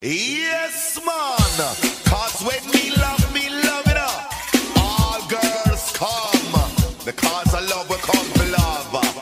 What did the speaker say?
Yes, man. Cause when me love, me love, it up. all girls come. The cause of love will come to love.